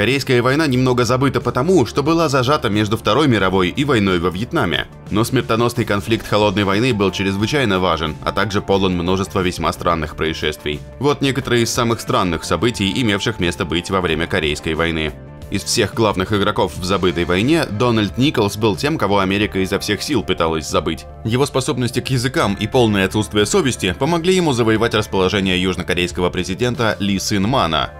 Корейская война немного забыта потому, что была зажата между Второй мировой и войной во Вьетнаме. Но смертоносный конфликт Холодной войны был чрезвычайно важен, а также полон множества весьма странных происшествий. Вот некоторые из самых странных событий, имевших место быть во время Корейской войны. Из всех главных игроков в забытой войне Дональд Николс был тем, кого Америка изо всех сил пыталась забыть. Его способности к языкам и полное отсутствие совести помогли ему завоевать расположение южнокорейского президента Ли Син Мана.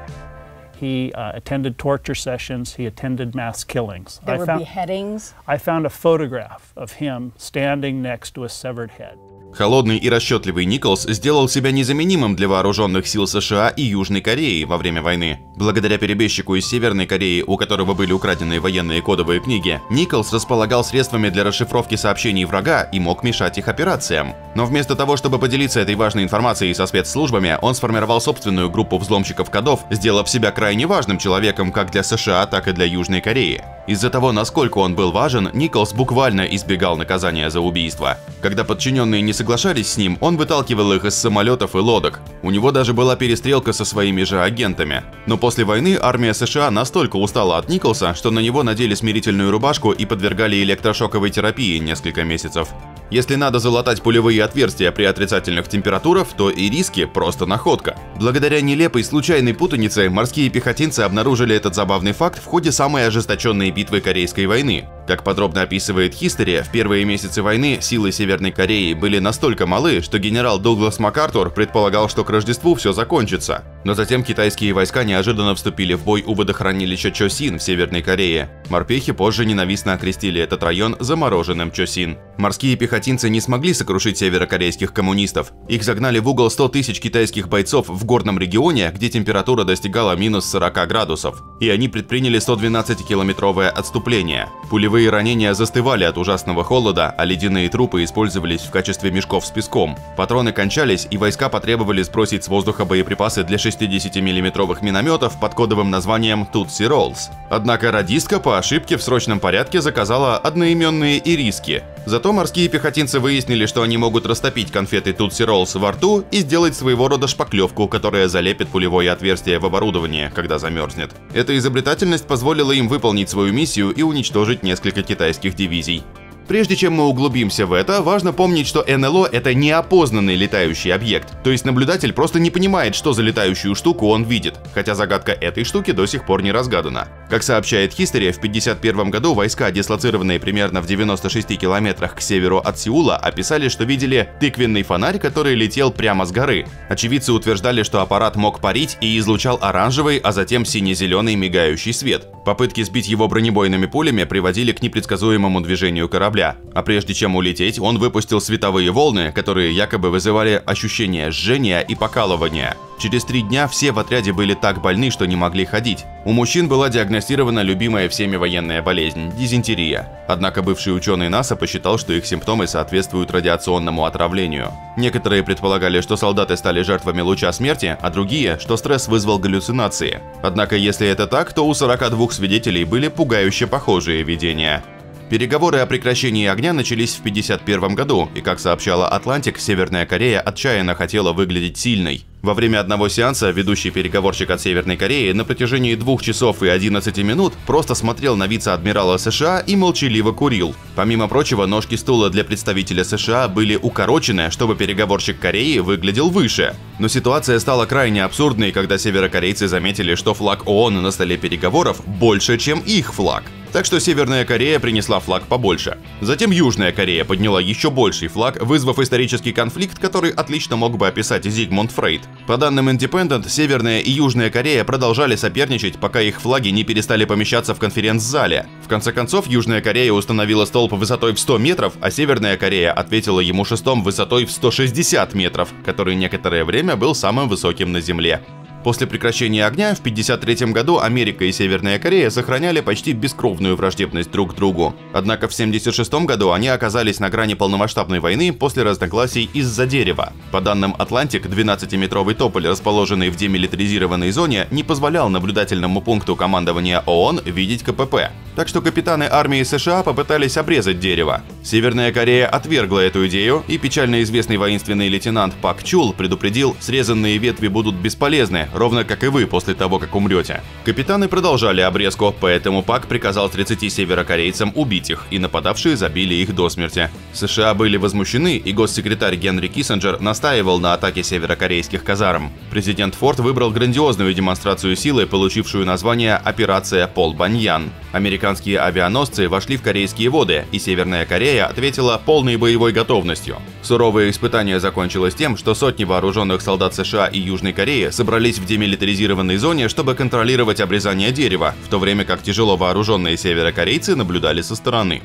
He uh, attended torture sessions. He attended mass killings. There I were found, beheadings. I found a photograph of him standing next to a severed head. Холодный и расчетливый Николс сделал себя незаменимым для вооруженных сил США и Южной Кореи во время войны. Благодаря перебежчику из Северной Кореи, у которого были украдены военные кодовые книги, Николс располагал средствами для расшифровки сообщений врага и мог мешать их операциям. Но вместо того, чтобы поделиться этой важной информацией со спецслужбами, он сформировал собственную группу взломщиков кодов, сделав себя крайне важным человеком как для США, так и для Южной Кореи. Из-за того, насколько он был важен, Николс буквально избегал наказания за убийство. Когда подчиненные не соглашались с ним, он выталкивал их из самолетов и лодок. У него даже была перестрелка со своими же агентами. Но после войны армия США настолько устала от Николса, что на него надели смирительную рубашку и подвергали электрошоковой терапии несколько месяцев. Если надо залатать пулевые отверстия при отрицательных температурах, то и риски просто находка. Благодаря нелепой случайной путанице морские пехотинцы обнаружили этот забавный факт в ходе самой ожесточенной битвы Корейской войны. Как подробно описывает Хистори, в первые месяцы войны силы Северной Кореи были настолько малы, что генерал Дуглас МакАртур предполагал, что к Рождеству все закончится. Но затем китайские войска неожиданно вступили в бой у водохранилища Чосин в Северной Корее. Морпехи позже ненавистно окрестили этот район замороженным Чосин. Морские пехотинцы не смогли сокрушить северокорейских коммунистов. Их загнали в угол 100 тысяч китайских бойцов в горном регионе, где температура достигала минус 40 градусов. И они предприняли 112-километровое отступление. Пулевые ранения застывали от ужасного холода, а ледяные трупы использовались в качестве мешков с песком. Патроны кончались, и войска потребовали сбросить с воздуха боеприпасы для 60-миллиметровых минометов под кодовым названием Tutsi Rolls. Однако радистка по ошибке в срочном порядке заказала одноименные ириски. Зато морские пехотинцы выяснили, что они могут растопить конфеты Tutsi Rolls во рту и сделать своего рода шпаклевку, которая залепит пулевое отверстие в оборудование, когда замерзнет. Эта изобретательность позволила им выполнить свою миссию и уничтожить несколько китайских дивизий. Прежде чем мы углубимся в это, важно помнить, что НЛО — это неопознанный летающий объект. То есть наблюдатель просто не понимает, что за летающую штуку он видит, хотя загадка этой штуки до сих пор не разгадана. Как сообщает History, в 1951 году войска, дислоцированные примерно в 96 километрах к северу от Сеула, описали, что видели тыквенный фонарь, который летел прямо с горы. Очевидцы утверждали, что аппарат мог парить и излучал оранжевый, а затем сине-зеленый мигающий свет. Попытки сбить его бронебойными пулями приводили к непредсказуемому движению корабля. А прежде чем улететь, он выпустил световые волны, которые якобы вызывали ощущение жжения и покалывания. Через три дня все в отряде были так больны, что не могли ходить. У мужчин была диагностирована любимая всеми военная болезнь – дизентерия. Однако бывший ученый НАСА посчитал, что их симптомы соответствуют радиационному отравлению. Некоторые предполагали, что солдаты стали жертвами луча смерти, а другие, что стресс вызвал галлюцинации. Однако, если это так, то у 42 свидетелей были пугающе похожие видения. Переговоры о прекращении огня начались в 1951 году, и, как сообщала Атлантик, Северная Корея отчаянно хотела выглядеть сильной. Во время одного сеанса ведущий переговорщик от Северной Кореи на протяжении 2 часов и 11 минут просто смотрел на вице-адмирала США и молчаливо курил. Помимо прочего, ножки стула для представителя США были укорочены, чтобы переговорщик Кореи выглядел выше. Но ситуация стала крайне абсурдной, когда северокорейцы заметили, что флаг ООН на столе переговоров больше, чем их флаг. Так что Северная Корея принесла флаг побольше. Затем Южная Корея подняла еще больший флаг, вызвав исторический конфликт, который отлично мог бы описать Зигмунд Фрейд. По данным Independent, Северная и Южная Корея продолжали соперничать, пока их флаги не перестали помещаться в конференц-зале. В конце концов, Южная Корея установила столб высотой в 100 метров, а Северная Корея ответила ему шестом высотой в 160 метров, который некоторое время был самым высоким на Земле. После прекращения огня в 1953 году Америка и Северная Корея сохраняли почти бескровную враждебность друг к другу. Однако в 1976 году они оказались на грани полномасштабной войны после разногласий из-за дерева. По данным Атлантик, 12-метровый тополь, расположенный в демилитаризированной зоне, не позволял наблюдательному пункту командования ООН видеть КПП. Так что капитаны армии США попытались обрезать дерево. Северная Корея отвергла эту идею, и печально известный воинственный лейтенант Пак Чул предупредил, срезанные ветви будут бесполезны, ровно как и вы после того, как умрете. Капитаны продолжали обрезку, поэтому Пак приказал 30 северокорейцам убить их, и нападавшие забили их до смерти. США были возмущены, и госсекретарь Генри Киссинджер настаивал на атаке северокорейских казарм. Президент Форд выбрал грандиозную демонстрацию силы, получившую название «Операция Пол Баньян». Американские авианосцы вошли в корейские воды, и Северная Корея ответила полной боевой готовностью. Суровое испытание закончилось тем, что сотни вооруженных солдат США и Южной Кореи собрались в демилитаризированной зоне, чтобы контролировать обрезание дерева, в то время как тяжело вооруженные северокорейцы наблюдали со стороны.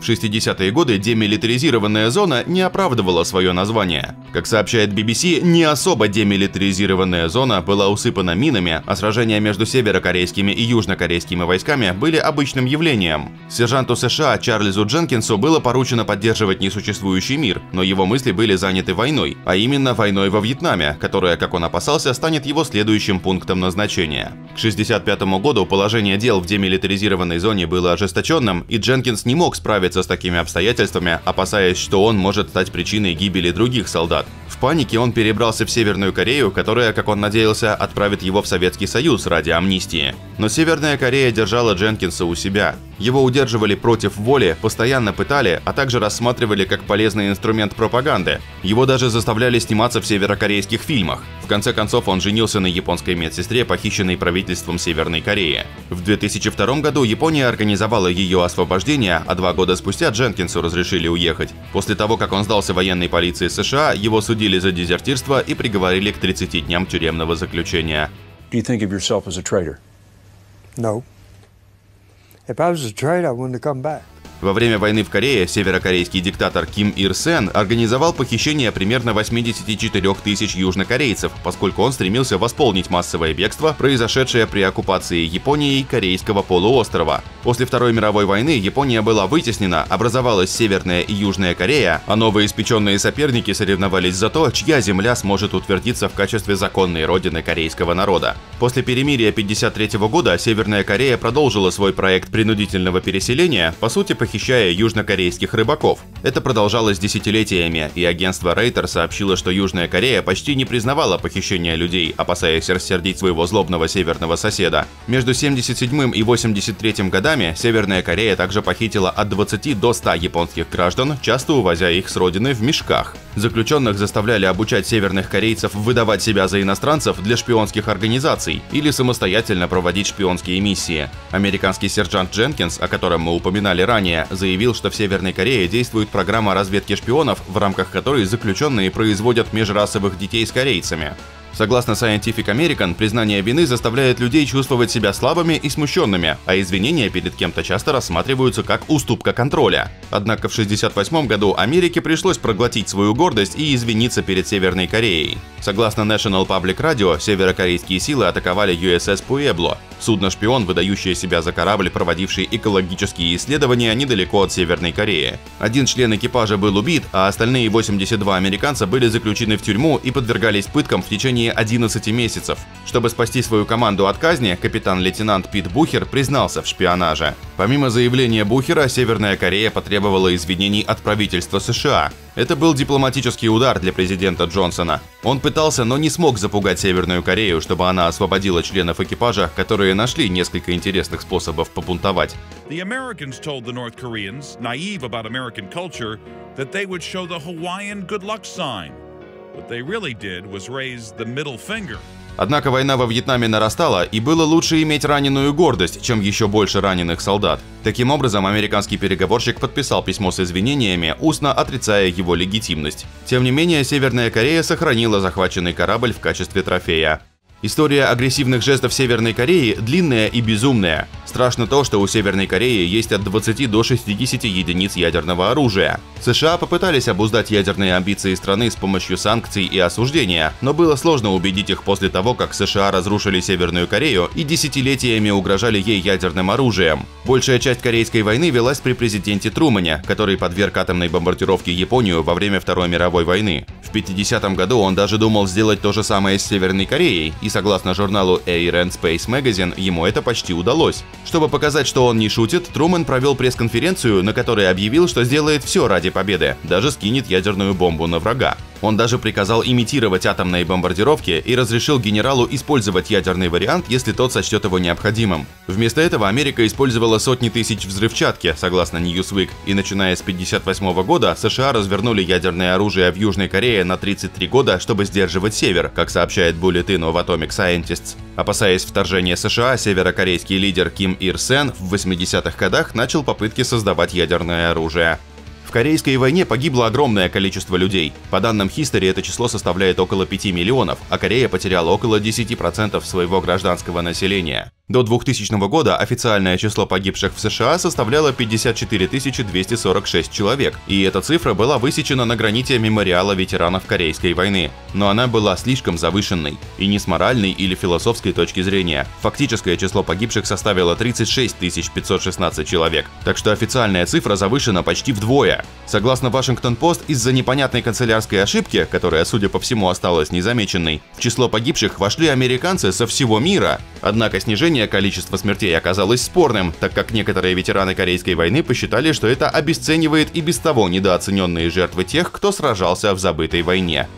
В 60-е годы демилитаризированная зона не оправдывала свое название. Как сообщает BBC, не особо демилитаризированная зона была усыпана минами, а сражения между северокорейскими и южнокорейскими войсками были обычным явлением. Сержанту США Чарльзу Дженкинсу было поручено поддерживать несуществующий мир, но его мысли были заняты войной, а именно войной во Вьетнаме, которая, как он опасался, станет его следующим пунктом назначения. К 1965 году положение дел в демилитаризированной зоне было ожесточенным, и Дженкинс не мог справиться справиться с такими обстоятельствами, опасаясь, что он может стать причиной гибели других солдат. В панике он перебрался в Северную Корею, которая, как он надеялся, отправит его в Советский Союз ради амнистии. Но Северная Корея держала Дженкинса у себя. Его удерживали против воли, постоянно пытали, а также рассматривали как полезный инструмент пропаганды. Его даже заставляли сниматься в северокорейских фильмах. В конце концов, он женился на японской медсестре, похищенной правительством Северной Кореи. В 2002 году Япония организовала ее освобождение, а два года спустя Дженкинсу разрешили уехать. После того, как он сдался военной полиции США, его судили за дезертирство и приговорили к 30 дням тюремного заключения. Do you think of yourself as a traitor? No. Во время войны в Корее северокорейский диктатор Ким Ир Сен организовал похищение примерно 84 тысяч южнокорейцев, поскольку он стремился восполнить массовое бегство, произошедшее при оккупации Японией Корейского полуострова. После Второй мировой войны Япония была вытеснена, образовалась Северная и Южная Корея, а новые испеченные соперники соревновались за то, чья земля сможет утвердиться в качестве законной родины корейского народа. После перемирия 1953 года Северная Корея продолжила свой проект принудительного переселения, по сути похищая южнокорейских рыбаков. Это продолжалось десятилетиями, и агентство Рейтер сообщило, что Южная Корея почти не признавала похищения людей, опасаясь рассердить своего злобного северного соседа. Между 77 и 83 годами Северная Корея также похитила от 20 до 100 японских граждан, часто увозя их с родины в мешках. Заключенных заставляли обучать северных корейцев выдавать себя за иностранцев для шпионских организаций или самостоятельно проводить шпионские миссии. Американский сержант Дженкинс, о котором мы упоминали ранее, заявил, что в Северной Корее действует программа разведки шпионов, в рамках которой заключенные производят межрасовых детей с корейцами. Согласно Scientific American, признание вины заставляет людей чувствовать себя слабыми и смущенными, а извинения перед кем-то часто рассматриваются как уступка контроля. Однако в 1968 году Америке пришлось проглотить свою гордость и извиниться перед Северной Кореей. Согласно National Public Radio, северокорейские силы атаковали USS Pueblo, судно-шпион, выдающее себя за корабль, проводивший экологические исследования недалеко от Северной Кореи. Один член экипажа был убит, а остальные 82 американца были заключены в тюрьму и подвергались пыткам в течение 11 месяцев. Чтобы спасти свою команду от казни, капитан-лейтенант Пит Бухер признался в шпионаже. Помимо заявления Бухера, Северная Корея потребовала извинений от правительства США. Это был дипломатический удар для президента Джонсона. Он пытался, но не смог запугать Северную Корею, чтобы она освободила членов экипажа, которые нашли несколько интересных способов sign. Однако война во Вьетнаме нарастала, и было лучше иметь раненую гордость, чем еще больше раненых солдат. Таким образом, американский переговорщик подписал письмо с извинениями, устно отрицая его легитимность. Тем не менее, Северная Корея сохранила захваченный корабль в качестве трофея. История агрессивных жестов Северной Кореи длинная и безумная. Страшно то, что у Северной Кореи есть от 20 до 60 единиц ядерного оружия. США попытались обуздать ядерные амбиции страны с помощью санкций и осуждения, но было сложно убедить их после того, как США разрушили Северную Корею и десятилетиями угрожали ей ядерным оружием. Большая часть Корейской войны велась при президенте Трумане, который подверг атомной бомбардировке Японию во время Второй мировой войны. В 50 году он даже думал сделать то же самое с Северной Кореей и И согласно журналу Air and Space Magazine, ему это почти удалось. Чтобы показать, что он не шутит, Трумэн провел пресс-конференцию, на которой объявил, что сделает все ради победы, даже скинет ядерную бомбу на врага. Он даже приказал имитировать атомные бомбардировки и разрешил генералу использовать ядерный вариант, если тот сочтет его необходимым. Вместо этого Америка использовала сотни тысяч взрывчатки, согласно Newsweek, и начиная с 1958 года США развернули ядерное оружие в Южной Корее на 33 года, чтобы сдерживать Север, как сообщает буллетин of Atomic Scientists. Опасаясь вторжения США, северокорейский лидер Ким Ир Сен в 80-х годах начал попытки создавать ядерное оружие. В Корейской войне погибло огромное количество людей. По данным History, это число составляет около 5 миллионов, а Корея потеряла около 10% своего гражданского населения. До 2000 года официальное число погибших в США составляло 54 246 человек, и эта цифра была высечена на граните мемориала ветеранов Корейской войны. Но она была слишком завышенной, и не с моральной или философской точки зрения. Фактическое число погибших составило 36 516 человек, так что официальная цифра завышена почти вдвое. Согласно Вашингтон-Пост, из-за непонятной канцелярской ошибки, которая, судя по всему, осталась незамеченной, в число погибших вошли американцы со всего мира. Однако снижение количества смертей оказалось спорным, так как некоторые ветераны Корейской войны посчитали, что это обесценивает и без того недооцененные жертвы тех, кто сражался в забытой войне.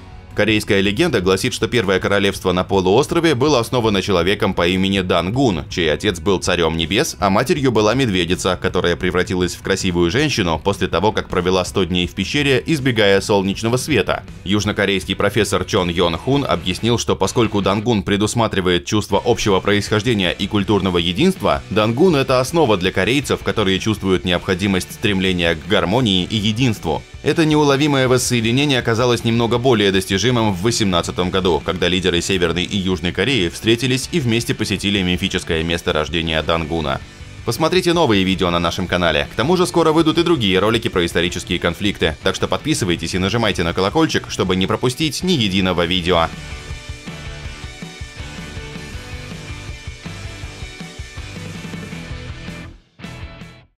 Корейская легенда гласит, что первое королевство на полуострове было основано человеком по имени Дангун, чей отец был царем небес, а матерью была медведица, которая превратилась в красивую женщину после того, как провела 100 дней в пещере, избегая солнечного света. Южнокорейский профессор Чон Йон Хун объяснил, что поскольку Дангун предусматривает чувство общего происхождения и культурного единства, Дангун – это основа для корейцев, которые чувствуют необходимость стремления к гармонии и единству. Это неуловимое воссоединение оказалось немного более достижимым в 2018 году, когда лидеры Северной и Южной Кореи встретились и вместе посетили мифическое место рождения Дангуна. Посмотрите новые видео на нашем канале. К тому же скоро выйдут и другие ролики про исторические конфликты, так что подписывайтесь и нажимайте на колокольчик, чтобы не пропустить ни единого видео.